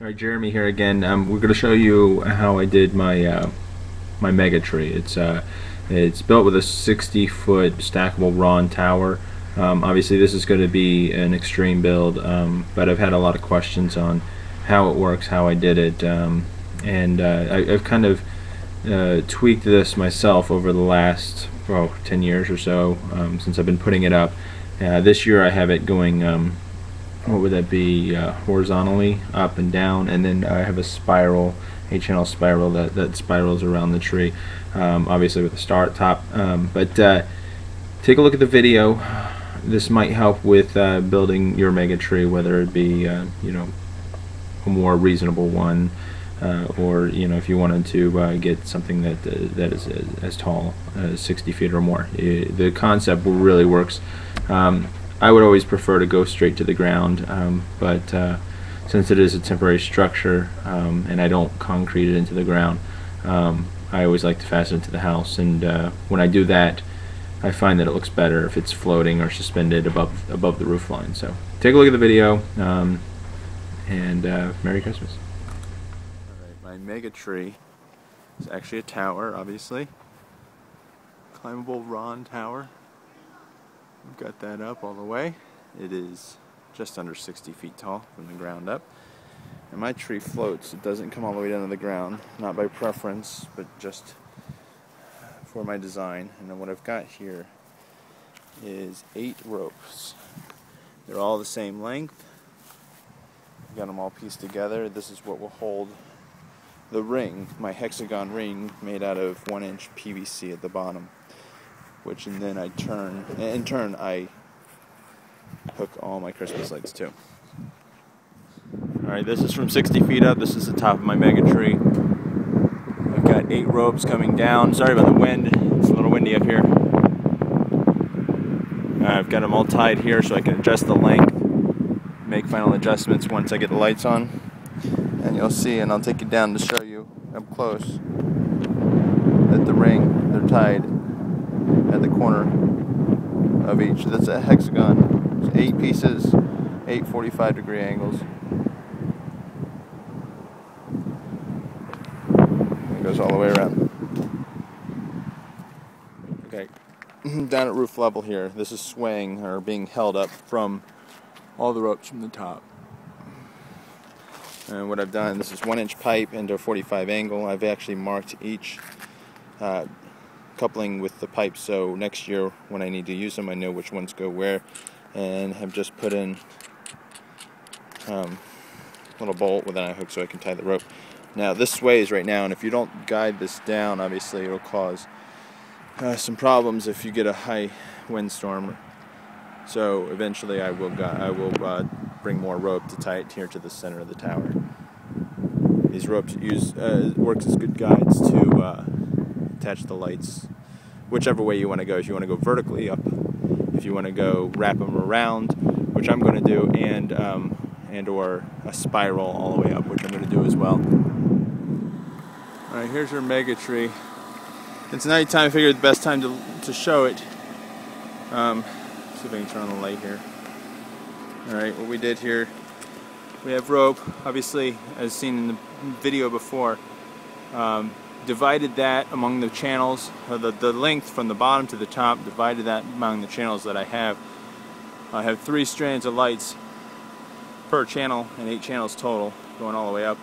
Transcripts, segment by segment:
All right, Jeremy here again. Um, we're going to show you how I did my uh, my mega tree. It's uh, it's built with a 60 foot stackable Rohn tower. Um, obviously, this is going to be an extreme build, um, but I've had a lot of questions on how it works, how I did it, um, and uh, I, have kind of uh, tweaked this myself over the last well 10 years or so um, since I've been putting it up. Uh, this year, I have it going um, what would that be uh, horizontally up and down and then I have a spiral a channel spiral that, that spirals around the tree um, obviously with the star at top um, but uh, take a look at the video. This might help with uh, building your mega tree whether it be uh, you know a more reasonable one uh, or you know if you wanted to uh, get something that that is as tall as 60 feet or more. The concept really works. Um, I would always prefer to go straight to the ground, um, but uh, since it is a temporary structure um, and I don't concrete it into the ground, um, I always like to fasten it to the house. And uh, when I do that, I find that it looks better if it's floating or suspended above above the roof line. So take a look at the video, um, and uh, Merry Christmas. All right, my mega tree is actually a tower, obviously. Climbable Rohn tower. I've got that up all the way. It is just under 60 feet tall from the ground up. And my tree floats. It doesn't come all the way down to the ground, not by preference, but just for my design. And then what I've got here is eight ropes. They're all the same length. I've got them all pieced together. This is what will hold the ring, my hexagon ring made out of one inch PVC at the bottom which and then I turn, in turn I hook all my Christmas lights too. Alright, this is from 60 feet up. This is the top of my mega tree. I've got eight ropes coming down. Sorry about the wind. It's a little windy up here. Uh, I've got them all tied here so I can adjust the length, make final adjustments once I get the lights on. And you'll see, and I'll take you down to show you up close that the ring, they're tied at the corner of each. That's a hexagon. It's eight pieces, eight 45 degree angles. It goes all the way around. Okay, down at roof level here, this is swaying or being held up from all the ropes from the top. And what I've done, this is one inch pipe into a 45 angle. I've actually marked each uh, coupling with the pipes so next year when I need to use them I know which ones go where and have just put in um, a little bolt with an eye hook so I can tie the rope. Now this sways right now and if you don't guide this down obviously it'll cause uh, some problems if you get a high windstorm so eventually I will I will uh, bring more rope to tie it here to the center of the tower. These ropes use uh, works as good guides to uh, attach the lights whichever way you want to go. If you want to go vertically up, if you want to go wrap them around, which I'm going to do, and um, and or a spiral all the way up, which I'm going to do as well. All right, here's your mega tree. It's nighttime. I figured the best time to to show it. Um, see if I can turn on the light here. All right, what we did here, we have rope, obviously, as seen in the video before. Um, divided that among the channels, the, the length from the bottom to the top, divided that among the channels that I have. I have three strands of lights per channel and eight channels total going all the way up.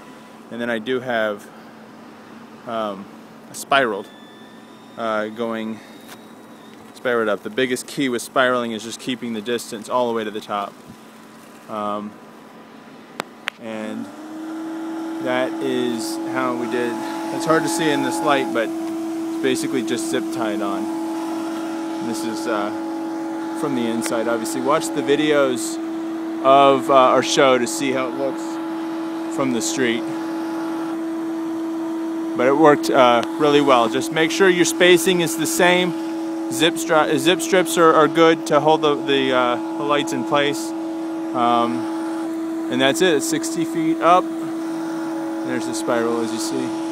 And then I do have um, a spiraled uh, going spiraled up. The biggest key with spiraling is just keeping the distance all the way to the top. Um, and that is how we did it's hard to see in this light, but it's basically just zip tied on. This is uh, from the inside, obviously. Watch the videos of uh, our show to see how it looks from the street. But it worked uh, really well. Just make sure your spacing is the same. Zip, stri zip strips are, are, good to hold the, the, uh, the lights in place. Um, and that's it, it's 60 feet up. There's the spiral as you see.